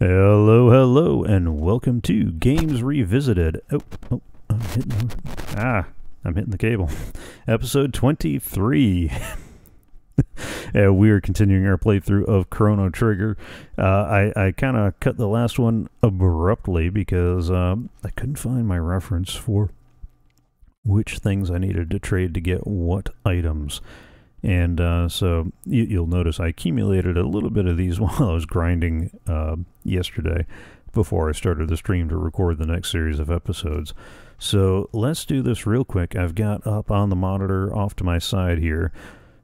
Hello, hello, and welcome to Games Revisited. Oh, oh, I'm hitting the, ah, I'm hitting the cable. Episode 23. and we are continuing our playthrough of Chrono Trigger. Uh, I, I kind of cut the last one abruptly because um, I couldn't find my reference for which things I needed to trade to get what items. And uh, so you, will notice I accumulated a little bit of these while I was grinding uh, yesterday before I started the stream to record the next series of episodes. So let's do this real quick. I've got up on the monitor off to my side here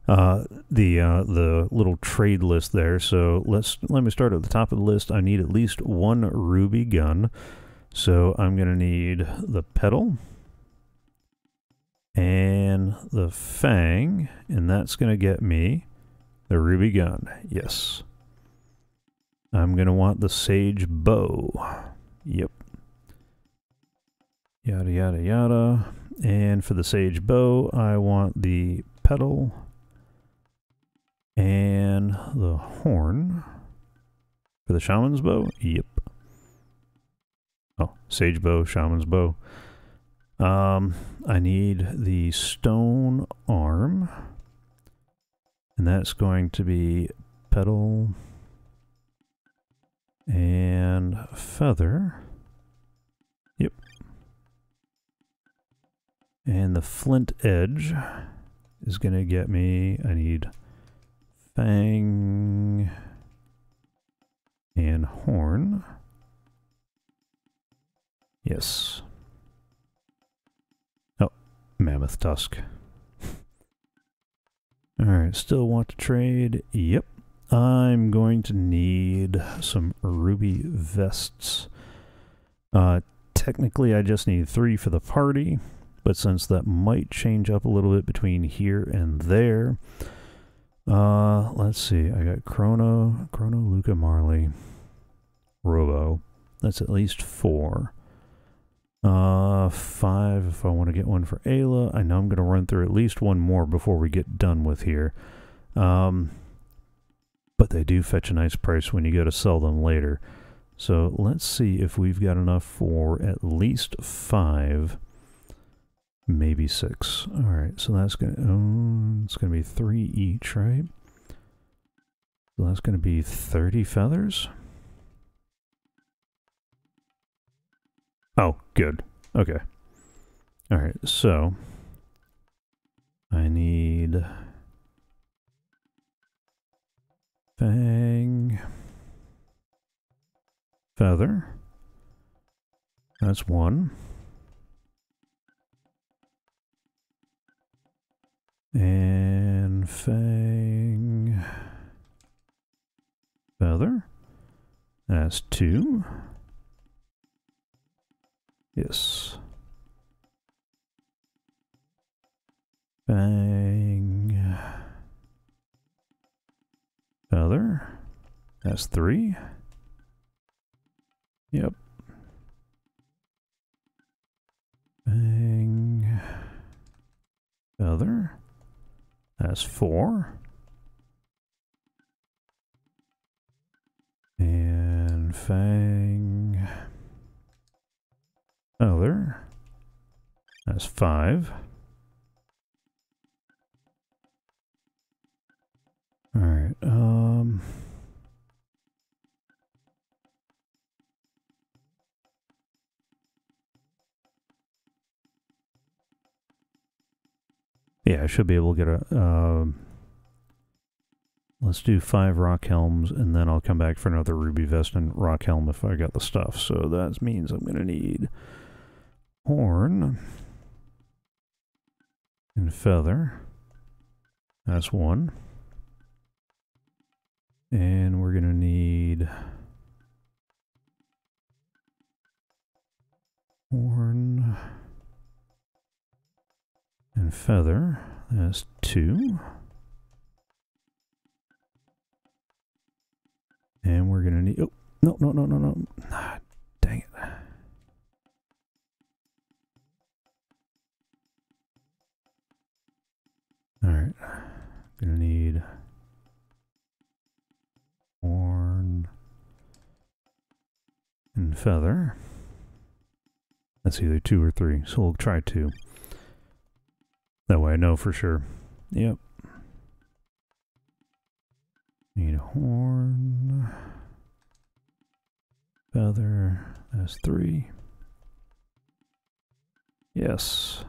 uh, the uh, the little trade list there. So let's let me start at the top of the list. I need at least one ruby gun. So I'm going to need the petal and the fang, and that's going to get me the ruby gun. Yes. I'm going to want the sage bow. Yep. Yada, yada, yada. And for the sage bow, I want the petal and the horn. For the shaman's bow? Yep. Oh, sage bow, shaman's bow. Um, I need the stone arm. And that's going to be petal and feather. Yep. And the flint edge is going to get me, I need fang and horn. Yes. Mammoth Tusk. Alright, still want to trade? Yep. I'm going to need some ruby vests. Uh, technically, I just need three for the party, but since that might change up a little bit between here and there, uh, let's see. I got Chrono, Chrono, Lucca, Marle, Robo. That's at least four. Uh, five if I want to get one for Ayla. I know I'm going to run through at least one more before we get done with here. Um, but they do fetch a nice price when you go to sell them later. So let's see if we've got enough for at least five, maybe six. All right, so that's gonna oh, it's gonna be three each, right? So that's gonna be thirty feathers. Oh, good. Okay. All right, so I need fang feather. That's one. And fang feather. That's two. Yes. Bang. Other. That's three. Yep. Bang. Other. That's four. And fang. That's five. All right. Um. Yeah, I should be able to get a. Uh, let's do five rock helms, and then I'll come back for another ruby vest and rock helm if I got the stuff. So that means I'm going to need horn and feather. That's one. And we're going to need horn and feather. That's two. And we're going to need... Oh, no, no, no, no, no. Alright. Gonna need horn and feather. That's either two or three, so we'll try two. That way I know for sure. Yep. Need a horn. Feather. That's three. Yes.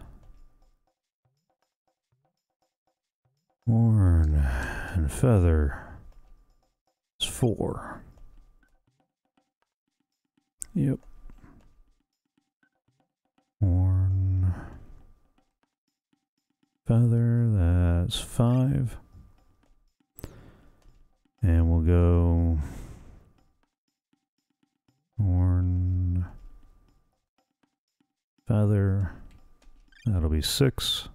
Horn and feather. It's four. Yep. Horn. Feather, that's five. And we'll go horn, feather, that'll be six.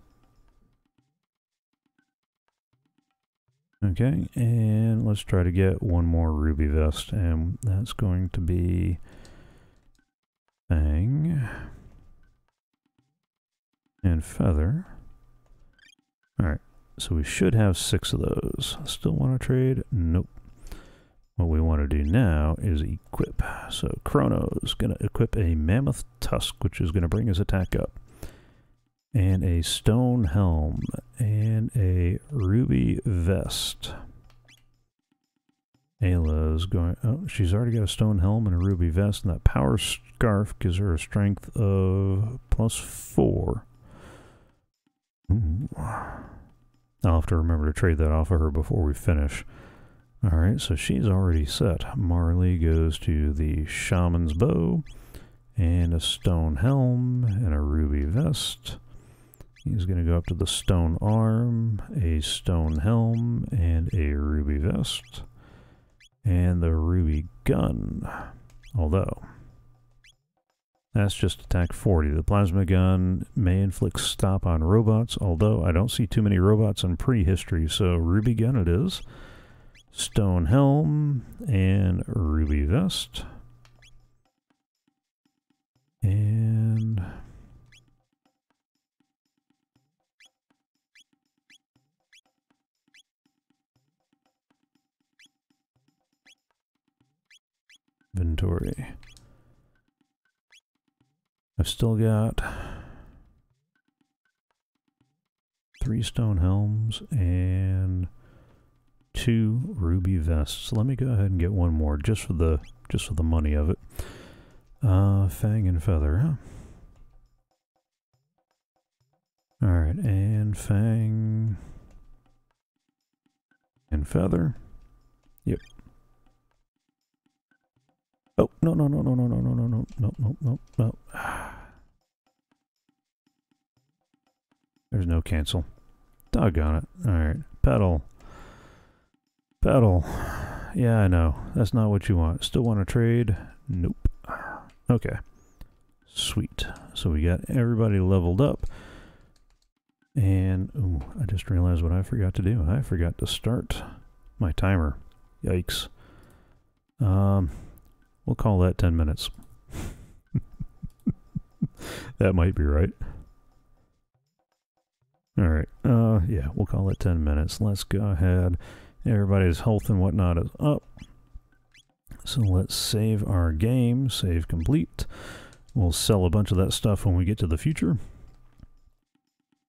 Okay, and let's try to get one more ruby vest, and that's going to be Fang and Feather. Alright, so we should have six of those. Still want to trade? Nope. What we want to do now is equip. So Chrono's going to equip a Mammoth Tusk, which is going to bring his attack up. And a Stone Helm. And a Ruby Vest. Ayla's going... Oh, she's already got a Stone Helm and a Ruby Vest. And that Power Scarf gives her a strength of plus four. I'll have to remember to trade that off of her before we finish. Alright, so she's already set. Marle goes to the Shaman's Bow, and a Stone Helm, and a Ruby Vest. He's going to go up to the Stone Arm, a Stone Helm, and a Ruby Vest, and the Ruby Gun. Although, that's just attack 40. The plasma gun may inflict stop on robots, although I don't see too many robots in prehistory, so Ruby gun it is. Stone helm and ruby vest. I've still got three stone helms and two ruby vests. Let me go ahead and get one more just for the just for the money of it. Uh, fang and feather, huh? Alright, and fang and feather. Yep. Oh, no, no, no, no, no, no, no, no, no, no, no, no, no. There's no cancel. Doggone it. Alright, pedal. Pedal. Yeah, I know. That's not what you want. Still want to trade? Nope. Okay. Sweet. So we got everybody leveled up. And, ooh, I just realized what I forgot to do. I forgot to start my timer. Yikes. Um, we'll call that 10 minutes. that might be right. Alright, uh, yeah, we'll call it 10 minutes. Let's go ahead Everybody's health and whatnot is up. So let's save our game, save complete. We'll sell a bunch of that stuff when we get to the future.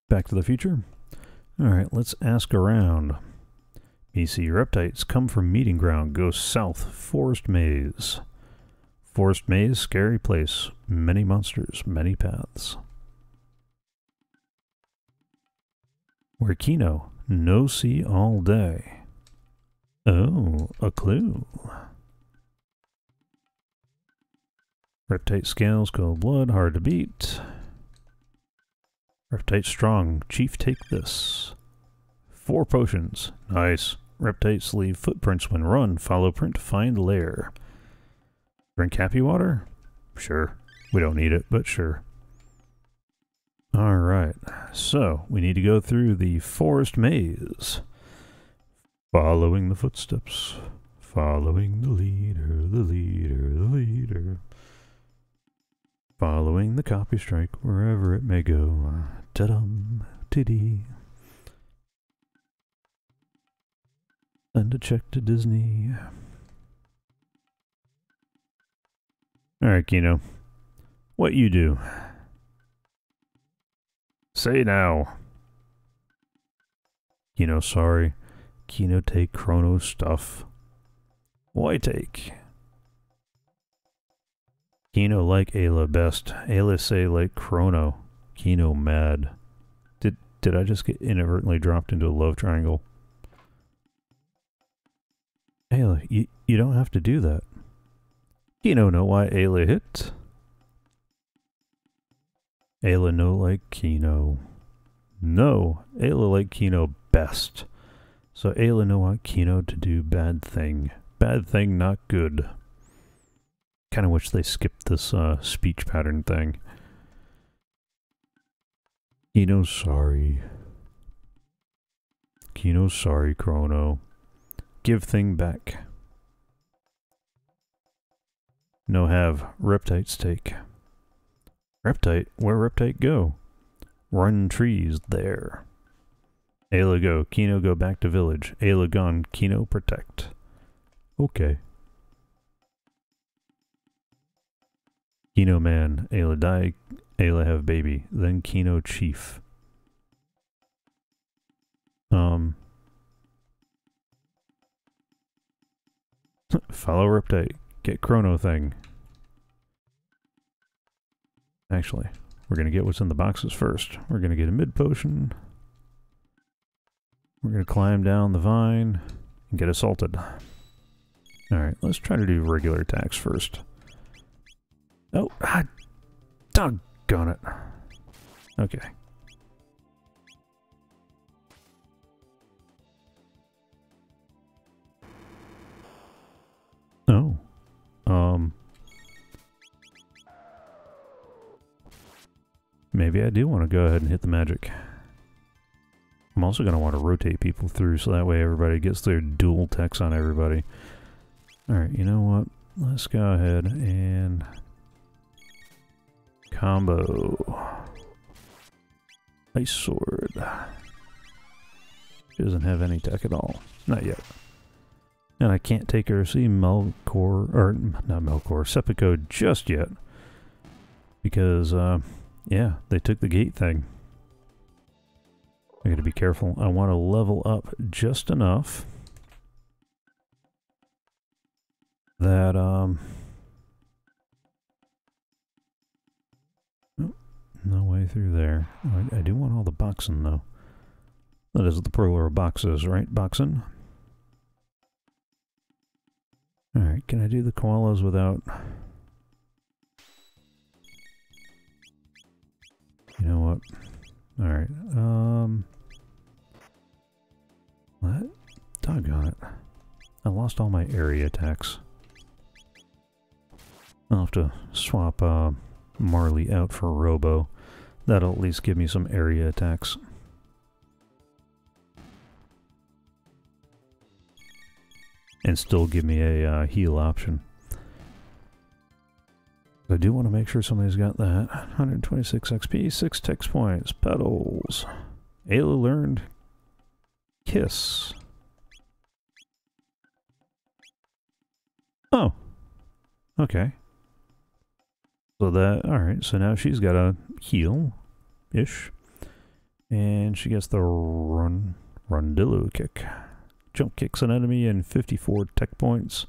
Back to the future. Alright, let's ask around. BC Reptites come from meeting ground, go south, forest maze. Forest maze, scary place, many monsters, many paths. Workino, no see all day. Oh, a clue. Reptite scales, cold blood, hard to beat. Reptite strong, chief take this. Four potions, nice. Reptites leave footprints when run, follow print, find lair. Drink happy water? Sure. We don't need it, but sure. Alright, so we need to go through the forest maze. Following the footsteps, following the leader, the leader, the leader. Following the copy strike wherever it may go. Ta-dum, tiddy. Send a check to Disney. Alright, Kino. What you do? Say now. Kino, sorry. Kino take Chrono stuff. Why take? Kino like Ayla best. Ayla say like Chrono. Kino mad. Did did I just get inadvertently dropped into a love triangle? Ayla, you, you don't have to do that. Kino know why Ayla hit. Ayla no like Kino. No, Ayla like Kino best. So Ayla no want Kino to do bad thing. Bad thing, not good. Kind of wish they skipped this uh, speech pattern thing. Kino sorry. Kino sorry, Chrono. Give thing back. No have. Reptite's take. Reptite? Where Reptite go? Run trees there. Ayla go. Kino go back to village. Ayla gone. Kino protect. Okay. Kino man. Ayla die. Ayla have baby. Then Kino chief. Um. Follow Reptite. Get Chrono thing. Actually, we're going to get what's in the boxes first. We're going to get a mid potion. We're going to climb down the vine and get assaulted. Alright, let's try to do regular attacks first. Oh, ah, doggone it. Okay. Oh. Um. Maybe I do want to go ahead and hit the magic. I'm also going to want to rotate people through so that way everybody gets their dual techs on everybody. Alright, you know what? Let's go ahead and combo. Ice sword. She doesn't have any tech at all. Not yet. And I can't take her see Melkor, or not Melkor, Seppuku just yet. Because, uh, yeah, they took the gate thing. I gotta be careful. I want to level up just enough that, um... Oh, no way through there. I, I do want all the boxing, though. That is the plural of boxes, right? Boxing? Alright, can I do the koalas without... You know what? Alright, um... What? Doggone it. I lost all my area attacks. I'll have to swap uh, Marle out for Robo. That'll at least give me some area attacks. And still give me a uh, heal option. I do want to make sure somebody's got that. 126 XP, 6 tech points, petals. Ayla learned Kiss. Oh. Okay. So that, alright, so now she's got a heal-ish. And she gets the run, rundillo kick. Jump kicks an enemy and 54 tech points.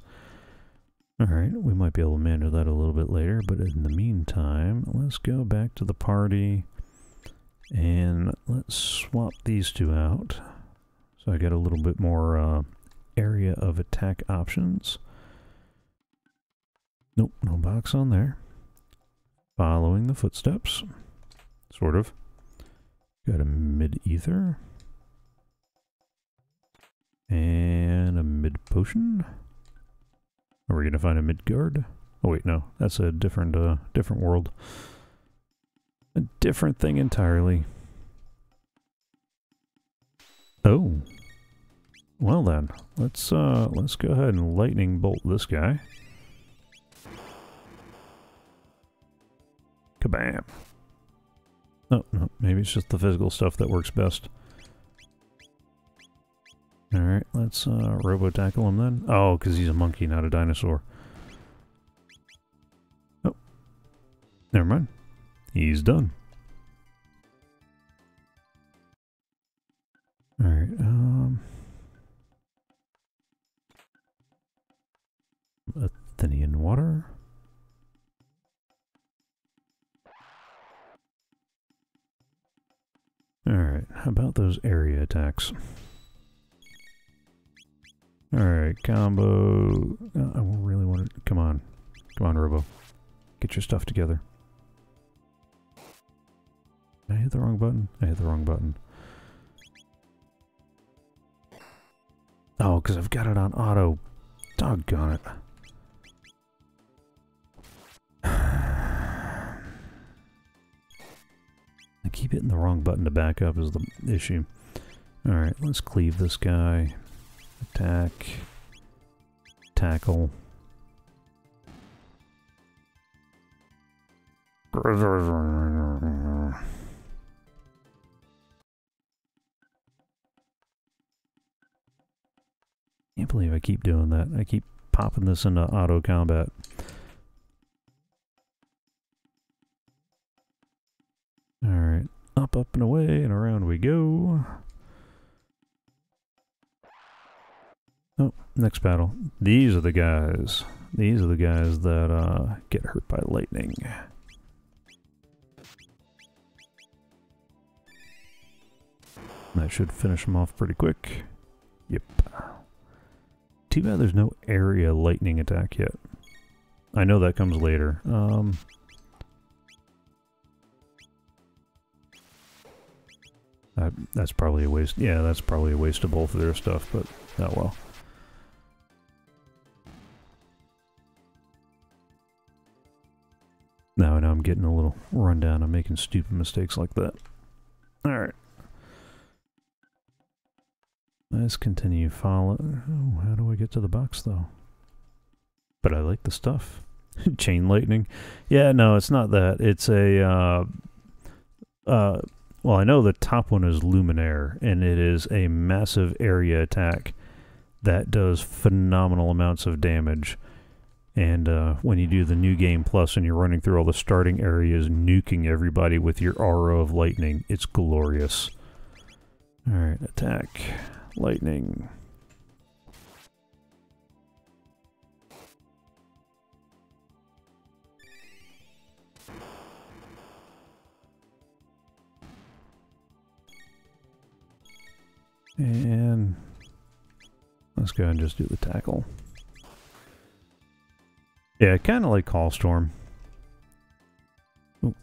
Alright, we might be able to manage that a little bit later, but in the meantime, let's go back to the party and let's swap these two out. So I get a little bit more uh, area of attack options. Nope, no box on there. Following the footsteps. Sort of. Got a mid-ether. And a mid-potion. Are we going to find a mid-guard? Oh wait, no. That's a different, uh, different world. A different thing entirely. Oh. Well then, let's uh let's go ahead and lightning bolt this guy. Kabam. Oh, no, maybe it's just the physical stuff that works best. Alright, let's uh, robo-tackle him then. Oh, because he's a monkey, not a dinosaur. Oh, Never mind. He's done. Alright, um... Athenian water. Alright, how about those area attacks? Alright, combo... Uh, I really want to... Come on. Come on, Robo. Get your stuff together. I hit the wrong button? I hit the wrong button. Oh, because I've got it on auto. Doggone it. I keep hitting the wrong button to back up is the issue. Alright, let's cleave this guy. Attack. Tackle. Can't believe I keep doing that. I keep popping this into auto combat. Alright, up, up, and away, and around we go. Oh, next battle. These are the guys. These are the guys that uh, get hurt by lightning. That should finish them off pretty quick. Yep. Too bad there's no area lightning attack yet. I know that comes later. Um, that's probably a waste. Yeah, that's probably a waste of both of their stuff, but oh well. Now, now I'm getting a little rundown. I'm making stupid mistakes like that. Alright. Let's continue follow. Oh, how do I get to the box, though? But I like the stuff. Chain lightning. Yeah, no, it's not that. It's a, uh, uh, well, I know the top one is Luminaire, and it is a massive area attack that does phenomenal amounts of damage. And uh, when you do the new game plus and you're running through all the starting areas, nuking everybody with your aura of lightning, it's glorious. Alright, attack. Lightning. And let's go and just do the tackle. Yeah, kind of like Call Storm. That's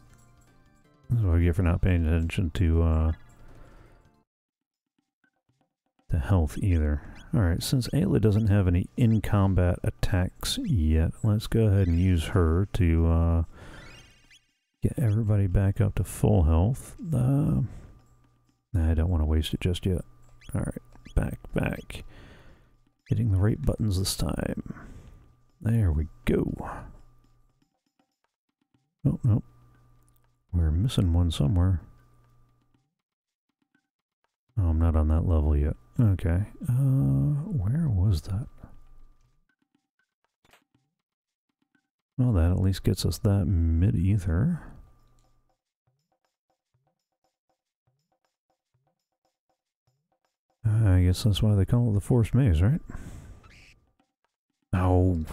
what I get for not paying attention to uh, the health either. Alright, since Ayla doesn't have any in-combat attacks yet, let's go ahead and use her to uh, get everybody back up to full health. Uh, I don't want to waste it just yet. Alright, back, back. Hitting the right buttons this time. There we go. Oh, no. We're missing one somewhere. Oh, I'm not on that level yet. Okay. Uh, where was that? Well, that at least gets us that mid-ether. I guess that's why they call it the forced maze, right? Oh.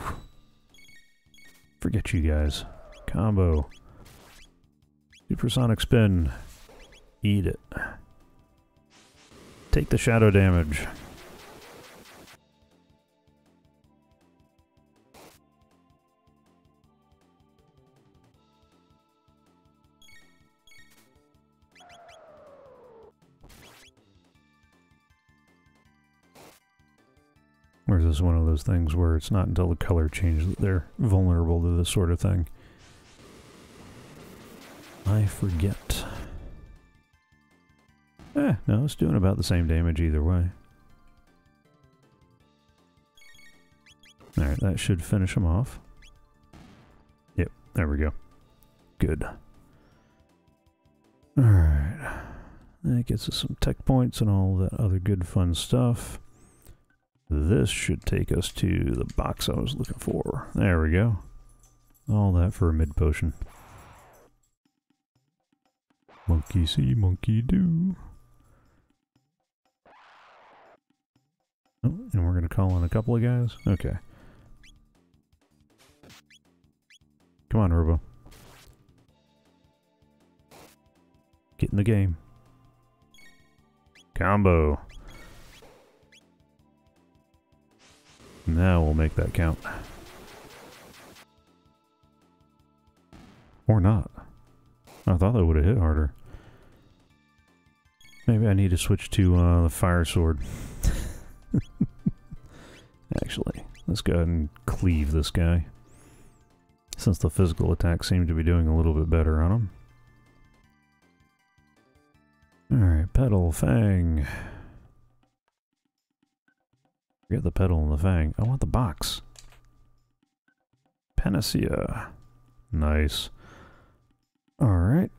Forget you guys. Combo. Supersonic spin. Eat it. Take the shadow damage. Is one of those things where it's not until the color changes that they're vulnerable to this sort of thing? I forget. Eh, no, it's doing about the same damage either way. Alright, that should finish them off. Yep, there we go. Good. Alright. That gets us some tech points and all that other good fun stuff. This should take us to the box I was looking for. There we go. All that for a mid potion. Monkey see, monkey do. Oh, and we're going to call in a couple of guys? Okay. Come on, Robo. Get in the game. Combo. Now we'll make that count. Or not. I thought that would have hit harder. Maybe I need to switch to uh, the fire sword. Actually, let's go ahead and cleave this guy. Since the physical attacks seem to be doing a little bit better on him. Alright, petal, fang. Forget the pedal and the fang. I want the box. Panacea. Nice. Alright.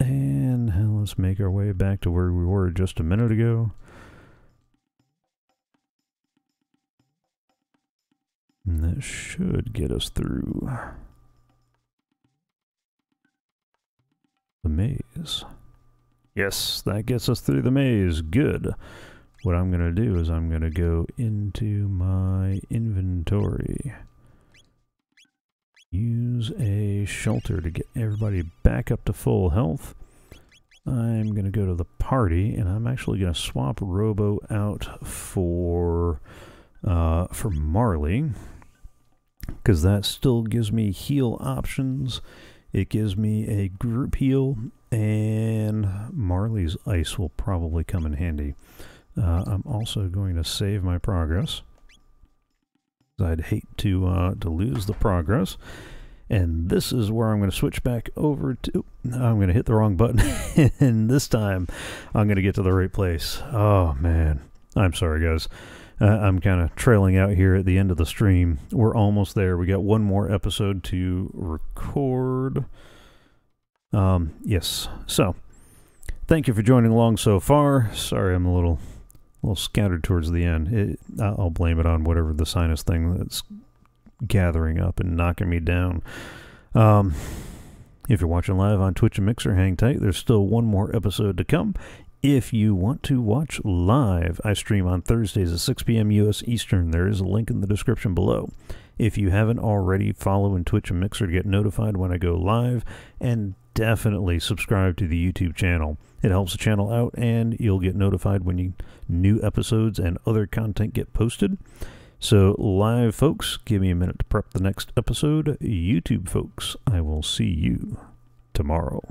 And let's make our way back to where we were just a minute ago. And that should get us through the maze. Yes, that gets us through the maze. Good. What I'm going to do is I'm going to go into my inventory. Use a shelter to get everybody back up to full health. I'm going to go to the party, and I'm actually going to swap Robo out for uh, for Marle, because that still gives me heal options. It gives me a group heal, and Marle's ice will probably come in handy. Uh, I'm also going to save my progress. I'd hate to uh, to lose the progress. And this is where I'm going to switch back over to... I'm going to hit the wrong button. and this time, I'm going to get to the right place. Oh, man. I'm sorry, guys. Uh, I'm kind of trailing out here at the end of the stream. We're almost there. We got one more episode to record. Um, yes. So, thank you for joining along so far. Sorry I'm a little a little scattered towards the end. It, I'll blame it on whatever the sinus thing that's gathering up and knocking me down. Um, if you're watching live on Twitch and Mixer, hang tight. There's still one more episode to come. If you want to watch live, I stream on Thursdays at 6 p.m. U.S. Eastern. There is a link in the description below. If you haven't already, follow in Twitch and Mixer to get notified when I go live, and definitely subscribe to the YouTube channel. It helps the channel out, and you'll get notified when you, new episodes and other content get posted. So, live folks, give me a minute to prep the next episode. YouTube folks, I will see you tomorrow.